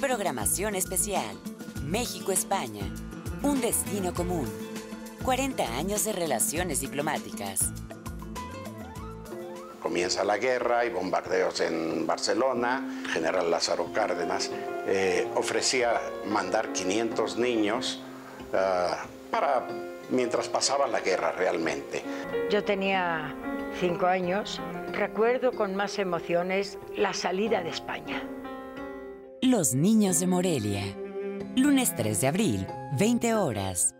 Programación especial. México-España. Un destino común. 40 años de relaciones diplomáticas. Comienza la guerra y bombardeos en Barcelona. General Lázaro Cárdenas eh, ofrecía mandar 500 niños ah, para mientras pasaba la guerra realmente. Yo tenía cinco años. Recuerdo con más emociones la salida de España. Los niños de Morelia. Lunes 3 de abril, 20 horas.